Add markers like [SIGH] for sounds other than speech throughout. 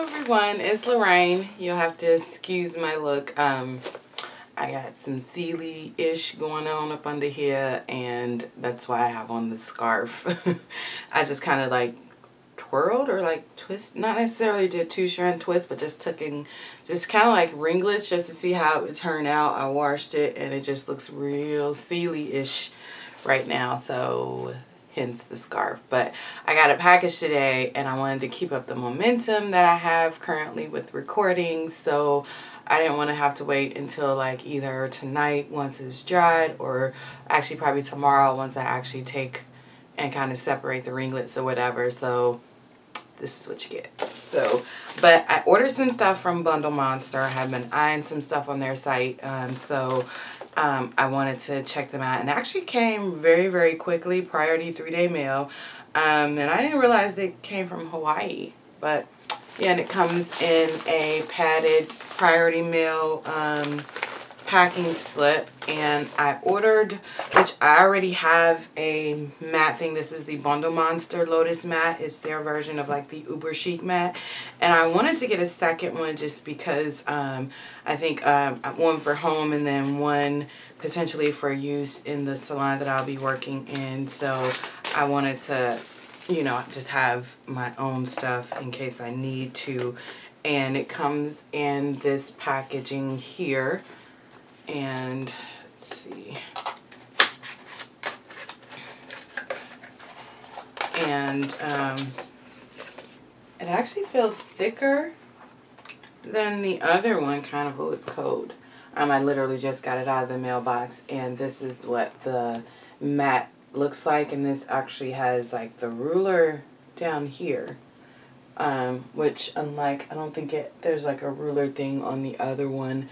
Hello everyone, it's Lo'Rain. You'll have to excuse my look. Um, I got some Sealy-ish going on up under here and that's why I have on the scarf. [LAUGHS] I just kind of like twirled or like twist, not necessarily did two strand twist, but just took in, just kind of like ringlets just to see how it would turn out. I washed it and it just looks real Sealy-ish right now. So hence the scarf. But I got a package today and I wanted to keep up the momentum that I have currently with recording. So I didn't want to have to wait until like either tonight once it's dried or actually probably tomorrow once I actually take and kind of separate the ringlets or whatever. So this is what you get. So, but I ordered some stuff from Bundle Monster. I have been eyeing some stuff on their site. Um, so um, I wanted to check them out. And actually came very, very quickly, priority three-day mail. Um, and I didn't realize they came from Hawaii. But yeah, and it comes in a padded priority mail um, packing slip and I ordered, which I already have a matte thing. This is the Bundle Monster Lotus Matte. It's their version of like the Uber Chic matte. And I wanted to get a second one just because um, I think um, one for home and then one potentially for use in the salon that I'll be working in. So I wanted to, you know, just have my own stuff in case I need to. And it comes in this packaging here and let's see. And um, it actually feels thicker than the other one, kind of, oh, it's cold. Um, I literally just got it out of the mailbox, and this is what the matte looks like, and this actually has, like, the ruler down here, um, which, unlike, I don't think it, there's, like, a ruler thing on the other one,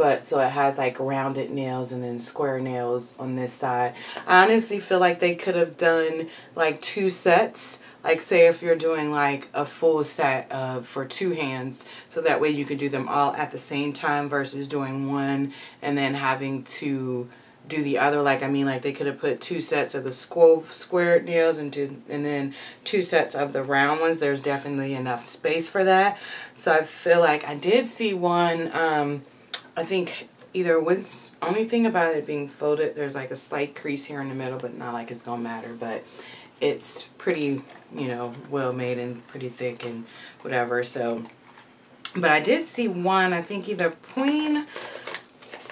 but so it has like rounded nails and then square nails on this side. I honestly feel like they could have done like two sets. Like say if you're doing like a full set of for two hands so that way you can do them all at the same time versus doing one and then having to do the other like I mean like they could have put two sets of the square squared nails and two, and then two sets of the round ones there's definitely enough space for that so I feel like I did see one um, I think either what's only thing about it being folded, there's like a slight crease here in the middle, but not like it's gonna matter. But it's pretty, you know, well made and pretty thick and whatever. So, but I did see one, I think either Pueen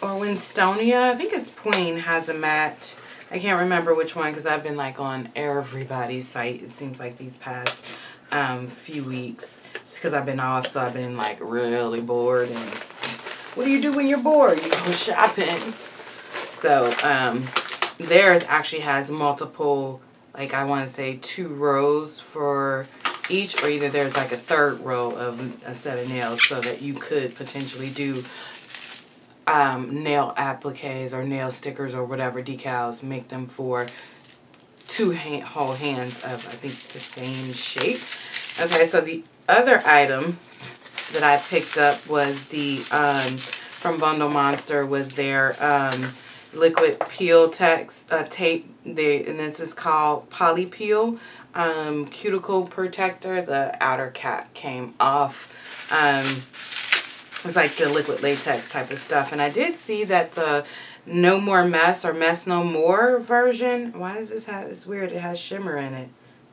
or Winstonia. I think it's Pueen has a matte. I can't remember which one because I've been like on everybody's site. It seems like these past um, few weeks. Just because I've been off, so I've been like really bored and what do you do when you're bored? You go shopping. So, um, theirs actually has multiple, like I want to say two rows for each or either there's like a third row of a set of nails so that you could potentially do um, nail appliques or nail stickers or whatever decals, make them for two hand, whole hands of I think the same shape. Okay, so the other item that I picked up was the, um, from Bundle Monster, was their um, liquid peel text, uh, tape. They, and this is called Poli-Peel um, Cuticle Protector. The outer cap came off. Um, it's like the liquid latex type of stuff. And I did see that the No More Mess or Mess No More version, why does this have, it's weird, it has shimmer in it.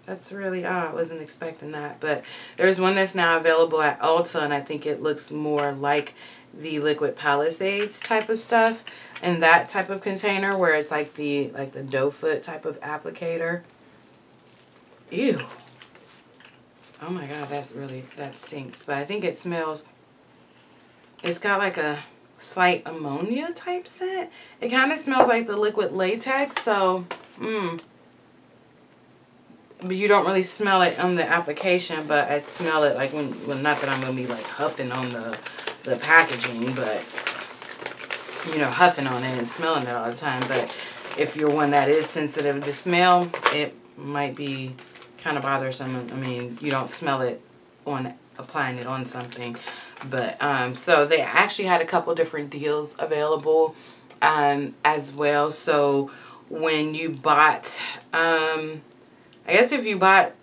That's really odd. I wasn't expecting that. But there's one that's now available at Ulta, and I think it looks more like the Liquid Palisades type of stuff in that type of container where it's like the like the doe foot type of applicator. Ew. Oh my god, that's really, that stinks. But I think it smells, it's got like a slight ammonia type scent. It kind of smells like the liquid latex, so, mmm you don't really smell it on the application, but I smell it like when, well, not that I'm going to be like huffing on the, the packaging, but, you know, huffing on it and smelling it all the time. But if you're one that is sensitive to smell, it might be kind of bothersome. I mean, you don't smell it on applying it on something. But, um, so they actually had a couple different deals available, um, as well. So when you bought, um, I guess if you bought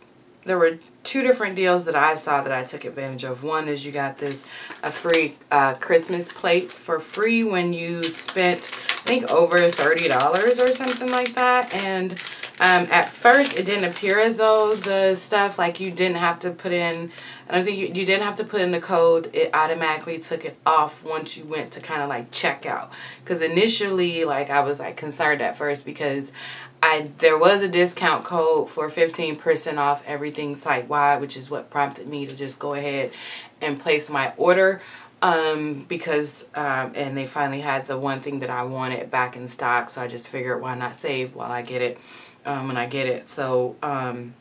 there were two different deals that I saw that I took advantage of. One is you got this a free uh, Christmas plate for free when you spent I think over $30 or something like that. And um, at first it didn't appear as though the stuff like you didn't have to put in I don't think you, you didn't have to put in the code. It automatically took it off once you went to kind of like check out. Because initially like I was like concerned at first because I there was a discount code for 15% off everything site wide, which is what prompted me to just go ahead and place my order. Um, because um, and they finally had the one thing that I wanted back in stock, so I just figured why not save while I get it um, when I get it. So um,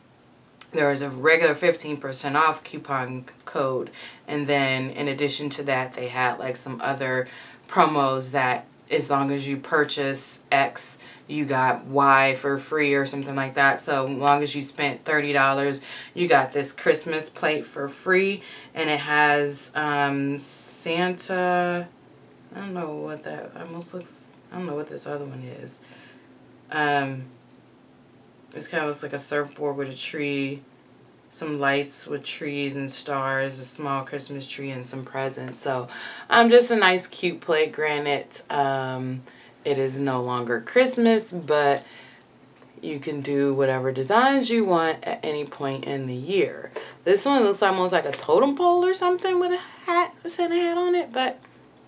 there was a regular 15% off coupon code, and then in addition to that, they had like some other promos that as long as you purchase X you got Y for free or something like that. So as long as you spent $30, you got this Christmas plate for free. And it has um, Santa, I don't know what that almost looks, I don't know what this other one is. Um, this kind of looks like a surfboard with a tree, some lights with trees and stars, a small Christmas tree, and some presents. So, I'm um, just a nice, cute play. Granted, um, it is no longer Christmas, but you can do whatever designs you want at any point in the year. This one looks almost like a totem pole or something with a hat, a Santa hat on it, but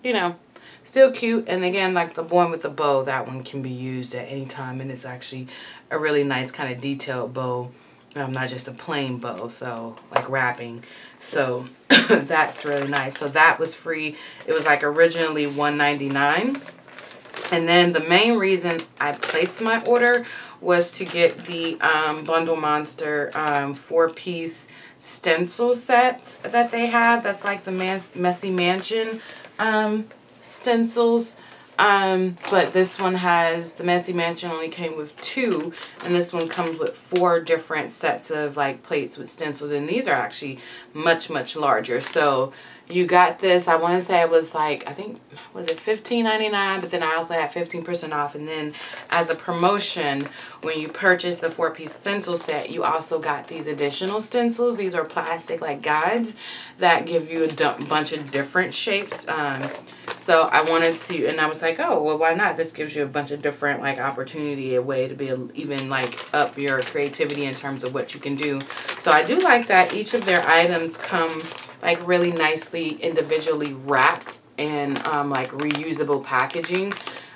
you know, still cute. And again, like the one with the bow, that one can be used at any time, and it's actually a really nice kind of detailed bow. Um, not just a plain bow, so like wrapping. So [COUGHS] that's really nice. So that was free. It was like originally 199 and then the main reason I placed my order was to get the um, Bundle Monster um, four-piece stencil set that they have. That's like the Man Messy Mansion um, stencils. Um, but this one has, the Messy Mansion only came with two, and this one comes with four different sets of like plates with stencils, and these are actually much, much larger. So you got this, I want to say it was like, I think, was it $15.99, but then I also had 15% off, and then as a promotion, when you purchase the four-piece stencil set, you also got these additional stencils. These are plastic, like, guides that give you a bunch of different shapes, um, so I wanted to, and I was like, oh, well, why not? This gives you a bunch of different, like, opportunity, a way to be even, like, up your creativity in terms of what you can do. So I do like that each of their items come like really nicely individually wrapped and um, like reusable packaging.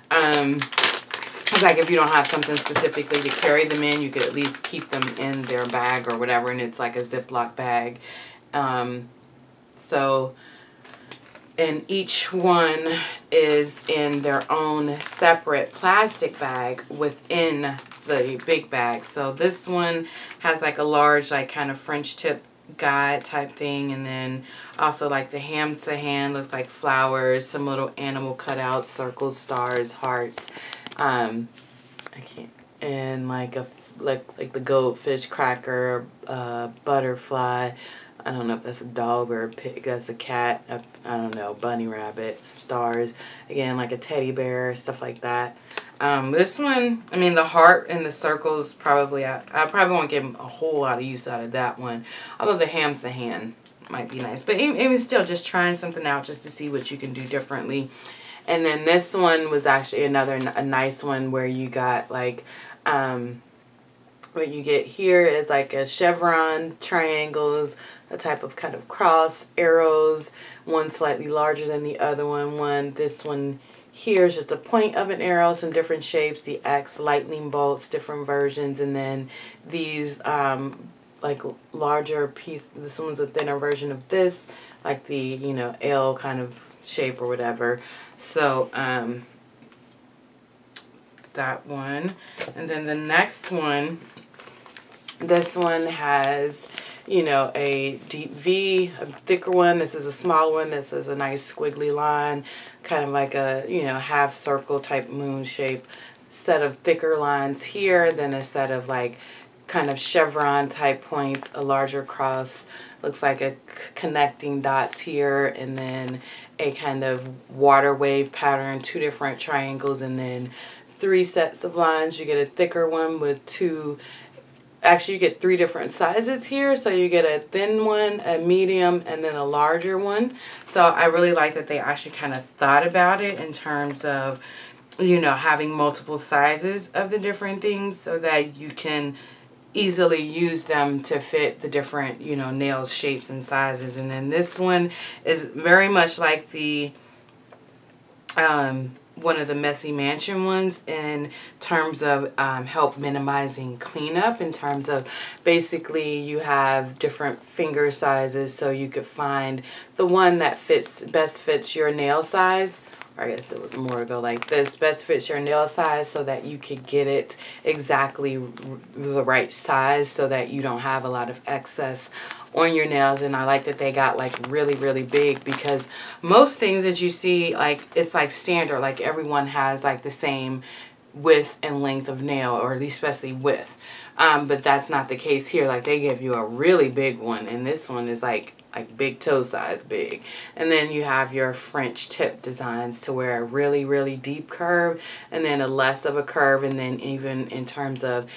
Um, it's like if you don't have something specifically to carry them in, you could at least keep them in their bag or whatever, and it's like a Ziploc bag. Um, so, and each one is in their own separate plastic bag within the big bag. So this one has like a large, like kind of French tip guide type thing and then also like the ham to hand looks like flowers some little animal cutouts circles stars hearts um i can't and like a like like the goldfish cracker uh butterfly I don't know if that's a dog or a pig, that's a cat, I don't know, bunny rabbit, some stars, again, like a teddy bear, stuff like that. Um, this one, I mean, the heart and the circles probably, I, I probably won't get a whole lot of use out of that one. Although the ham's a hand might be nice. But even still, just trying something out just to see what you can do differently. And then this one was actually another a nice one where you got like, um, what you get here is like a chevron, triangles, a type of kind of cross, arrows, one slightly larger than the other one. One, this one Here's just a point of an arrow, some different shapes, the X, lightning bolts, different versions, and then these um, like larger piece, this one's a thinner version of this, like the, you know, L kind of shape or whatever. So, um, that one. And then the next one, this one has, you know, a deep V, a thicker one. This is a small one. This is a nice squiggly line kind of like a, you know, half circle type moon shape set of thicker lines here, then a set of like kind of chevron type points, a larger cross, looks like a connecting dots here, and then a kind of water wave pattern, two different triangles, and then three sets of lines. You get a thicker one with two actually you get three different sizes here. So you get a thin one a medium and then a larger one. So I really like that they actually kind of thought about it in terms of you know having multiple sizes of the different things so that you can easily use them to fit the different you know nail shapes and sizes. And then this one is very much like the um one of the Messy Mansion ones in terms of um, help minimizing cleanup in terms of basically you have different finger sizes so you could find the one that fits best fits your nail size. I guess it would more go like this best fits your nail size so that you could get it exactly the right size so that you don't have a lot of excess on your nails and I like that they got like really really big because most things that you see like it's like standard like everyone has like the same width and length of nail or at least especially width. Um, but that's not the case here. Like they give you a really big one and this one is like like big toe size big. And then you have your French tip designs to where a really, really deep curve and then a less of a curve. And then even in terms of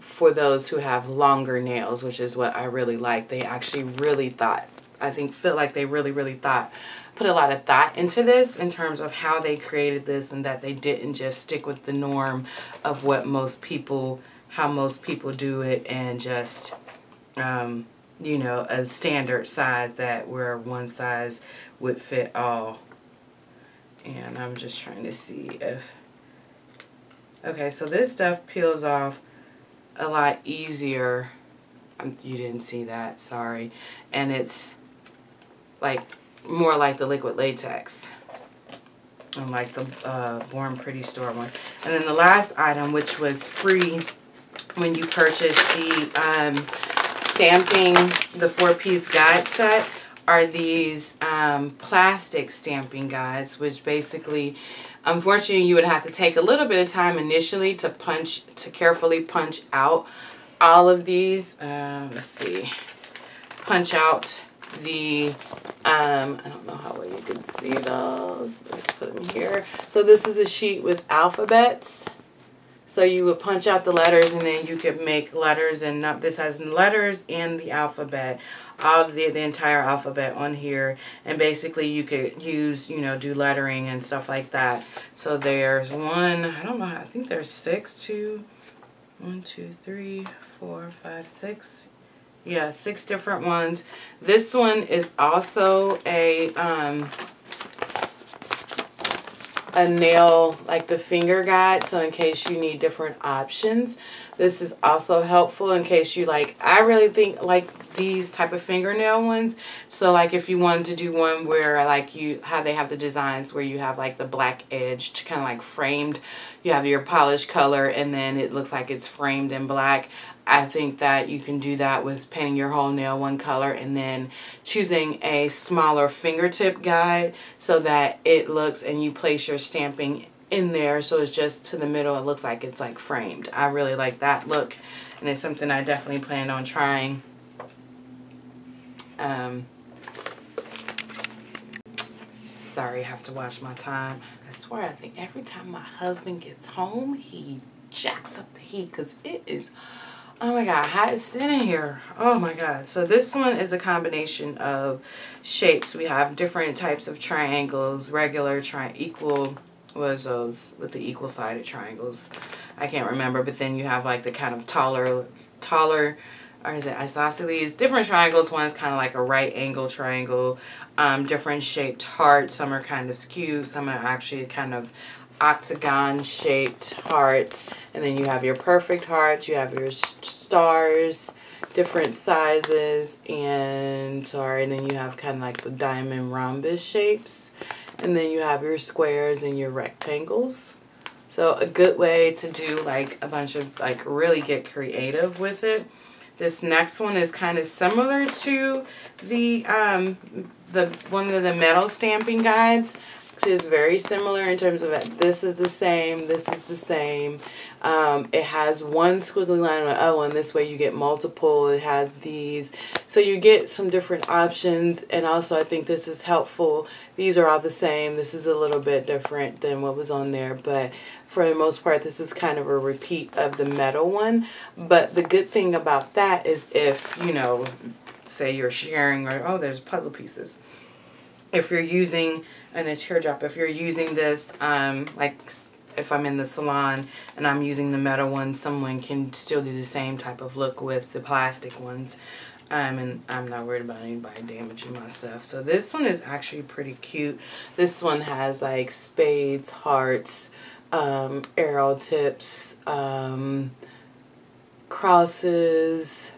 for those who have longer nails, which is what I really like, they actually really thought, I think, feel like they really, really thought, put a lot of thought into this in terms of how they created this and that they didn't just stick with the norm of what most people, how most people do it and just, um, you know, a standard size that where one size would fit all. And I'm just trying to see if, okay, so this stuff peels off a lot easier. You didn't see that, sorry. And it's like more like the liquid latex. Unlike the uh, Born Pretty store one. And then the last item, which was free when you purchased the um, stamping, the four-piece guide set, are these um, plastic stamping guides, which basically, unfortunately, you would have to take a little bit of time initially to punch, to carefully punch out all of these. Uh, let's see. Punch out the, um, I don't know how well you can see those. Let's put them here. So this is a sheet with alphabets. So you would punch out the letters and then you could make letters and not, this has letters and the alphabet, all the, the entire alphabet on here. And basically you could use, you know, do lettering and stuff like that. So there's one, I don't know, I think there's six, two, one, two, three, four, five, six. Yeah, six different ones. This one is also a, um, a nail, like the finger guide, so in case you need different options. This is also helpful in case you like, I really think like these type of fingernail ones. So like if you wanted to do one where like you, how they have the designs where you have like the black edge kind of like framed, you have your polished color and then it looks like it's framed in black. I think that you can do that with painting your whole nail one color and then choosing a smaller fingertip guide so that it looks and you place your stamping in there so it's just to the middle it looks like it's like framed. I really like that look and it's something I definitely plan on trying. Um, sorry I have to watch my time. I swear I think every time my husband gets home he jacks up the heat because it is Oh my god, how is it in here? Oh my god. So this one is a combination of shapes. We have different types of triangles, regular, tri equal, what is those with the equal sided triangles? I can't remember, but then you have like the kind of taller, taller, or is it isosceles? Different triangles. One is kind of like a right angle triangle. Um, different shaped hearts. Some are kind of skewed. Some are actually kind of octagon shaped hearts and then you have your perfect hearts. you have your stars different sizes and sorry and then you have kind of like the diamond rhombus shapes and then you have your squares and your rectangles so a good way to do like a bunch of like really get creative with it this next one is kind of similar to the um the one of the metal stamping guides is very similar in terms of that this is the same, this is the same. Um, it has one squiggly line on the other one. This way you get multiple. It has these. So you get some different options. And also I think this is helpful. These are all the same. This is a little bit different than what was on there. But for the most part, this is kind of a repeat of the metal one. But the good thing about that is if, you know, say you're sharing or, oh, there's puzzle pieces. If you're using and a teardrop. If you're using this, um, like if I'm in the salon and I'm using the metal one, someone can still do the same type of look with the plastic ones. Um, and I'm not worried about anybody damaging my stuff. So this one is actually pretty cute. This one has like spades, hearts, um, arrow tips, um, crosses.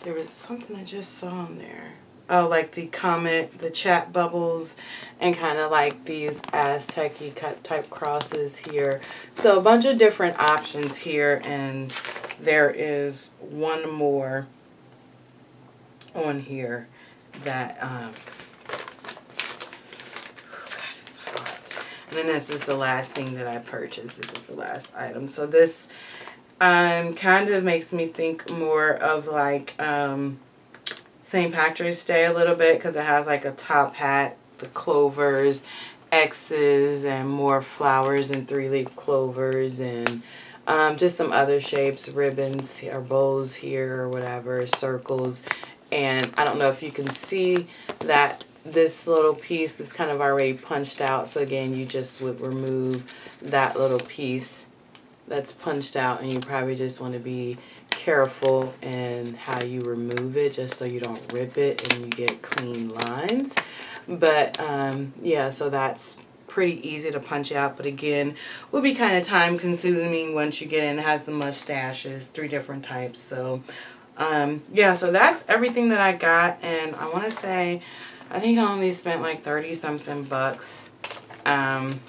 There was something I just saw on there oh, like the comment, the chat bubbles, and kind of like these Aztec type crosses here. So a bunch of different options here, and there is one more on here that, um, And then this is the last thing that I purchased. This is the last item. So this um, kind of makes me think more of like um, St. Patrick's Day a little bit because it has like a top hat, the clovers, X's, and more flowers and three-leaf clovers and um, just some other shapes, ribbons or bows here or whatever, circles. And I don't know if you can see that this little piece is kind of already punched out. So again, you just would remove that little piece that's punched out and you probably just want to be careful in how you remove it just so you don't rip it and you get clean lines. But um, yeah, so that's pretty easy to punch out. But again, will be kind of time consuming once you get in. It has the mustaches, three different types. So um, yeah, so that's everything that I got. And I want to say, I think I only spent like 30 something bucks. Um,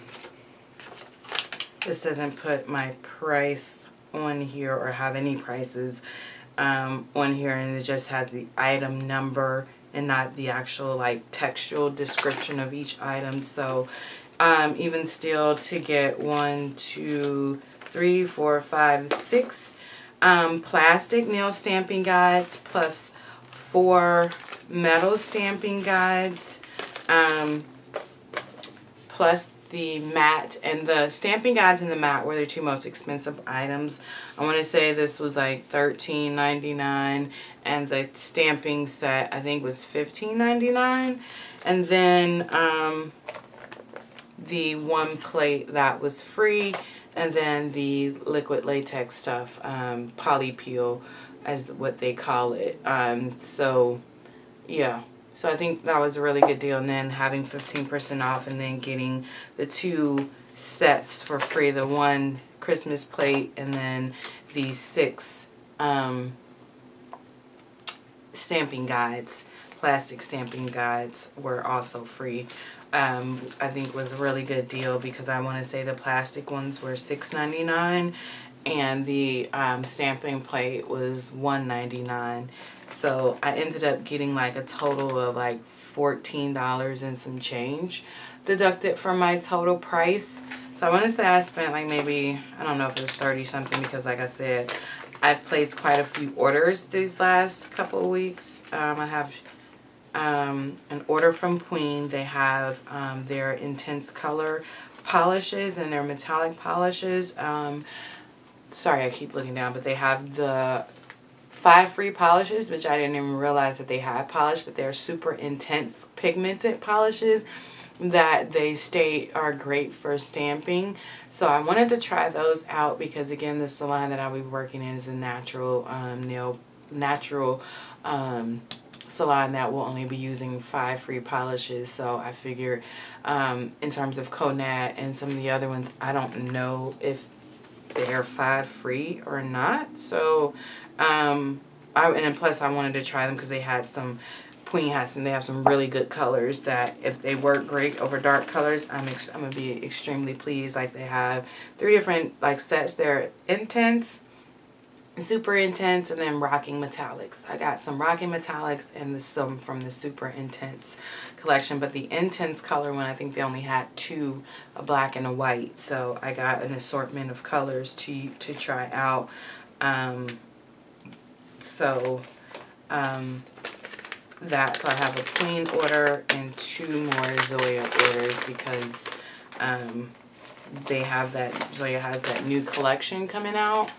this doesn't put my price on here or have any prices um, on here and it just has the item number and not the actual like textual description of each item so um, even still to get one two three four five six um, plastic nail stamping guides plus four metal stamping guides um, plus the mat and the stamping guides and the mat were the two most expensive items. I want to say this was like $13.99 and the stamping set I think was $15.99 and then um, the one plate that was free and then the liquid latex stuff, um, Poli-Peel as what they call it. Um, so yeah. So I think that was a really good deal. And then having 15% off and then getting the two sets for free. The one Christmas plate and then the six um, stamping guides, plastic stamping guides were also free. Um, I think was a really good deal because I want to say the plastic ones were $6.99 and the um, stamping plate was $1.99. So I ended up getting like a total of like $14 and some change deducted from my total price. So I want to say I spent like maybe, I don't know if it was 30 something because like I said, I've placed quite a few orders these last couple weeks. Um, I have um, an order from Pueen. They have um, their intense color polishes and their metallic polishes. Um, sorry, I keep looking down, but they have the five free polishes, which I didn't even realize that they had polish, but they're super intense pigmented polishes that they state are great for stamping. So I wanted to try those out because again, the salon that I'll be working in is a natural um, nail, natural um, salon that will only be using five free polishes. So I figure um, in terms of Konad and some of the other ones, I don't know if they're five free or not. So um, I, and plus I wanted to try them because they had some, Pueen has and they have some really good colors that if they work great over dark colors, I'm, I'm to be extremely pleased. Like they have three different like sets. They're intense, super intense and then rocking metallics i got some rocking metallics and the, some from the super intense collection but the intense color one i think they only had two a black and a white so i got an assortment of colors to to try out um, so um, that so i have a pueen order and two more zoya orders because um, they have that zoya has that new collection coming out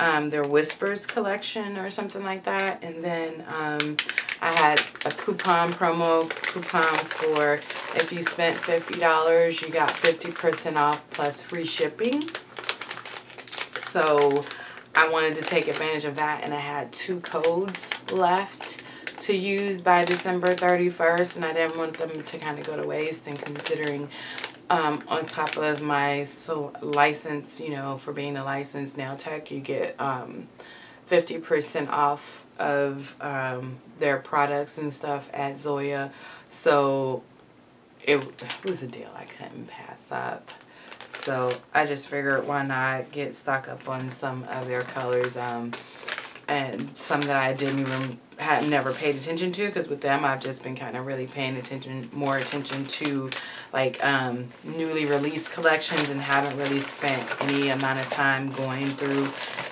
um, their Whispers collection or something like that. And then um, I had a coupon promo coupon for if you spent $50, you got 50% off plus free shipping. So I wanted to take advantage of that and I had two codes left to use by December 31st and I didn't want them to kind of go to waste and considering um, on top of my license, you know, for being a licensed nail tech, you get 50% um, off of um, their products and stuff at Zoya. So it was a deal I couldn't pass up. So I just figured why not get stock up on some of their colors um, and some that I didn't even had never paid attention to because with them I've just been kind of really paying attention more attention to like um, newly released collections and haven't really spent any amount of time going through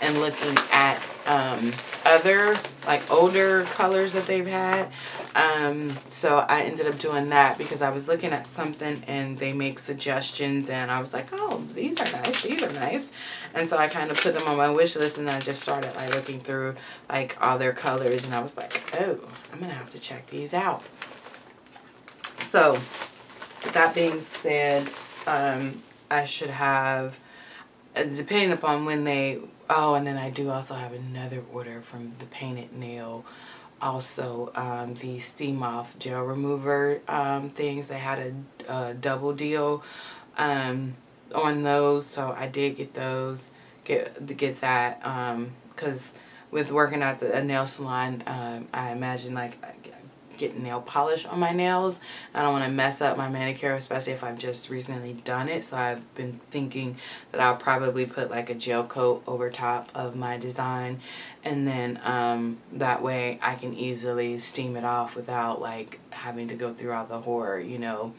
and looking at um, other like older colors that they've had um, so I ended up doing that because I was looking at something and they make suggestions and I was like oh these are nice these are nice and so I kind of put them on my wish list and I just started like looking through like all their colors and I was like, oh, I'm going to have to check these out. So, that being said, um, I should have, uh, depending upon when they, oh, and then I do also have another order from the Painted Nail also um, the steam off gel remover um, things. They had a, a double deal um, on those so I did get those get get that because um, with working at the nail salon, um, I imagine like getting nail polish on my nails. I don't want to mess up my manicure, especially if I've just recently done it. So I've been thinking that I'll probably put like a gel coat over top of my design. And then um, that way I can easily steam it off without like having to go through all the horror, you know,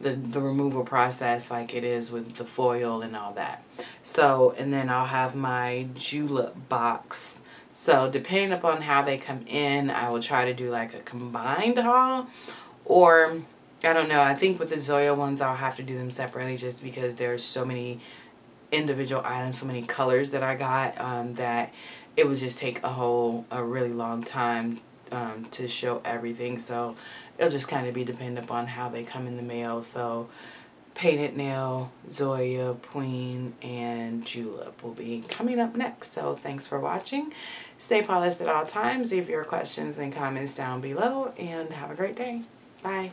the, the removal process like it is with the foil and all that. So, and then I'll have my julep box so depending upon how they come in, I will try to do like a combined haul. Or, I don't know, I think with the Zoya ones, I'll have to do them separately just because there's so many individual items, so many colors that I got um, that it would just take a whole, a really long time um, to show everything. So it'll just kind of be dependent upon how they come in the mail. So Painted Nail, Zoya, Pueen, and Julep will be coming up next. So thanks for watching. Stay polished at all times. Leave your questions and comments down below and have a great day. Bye.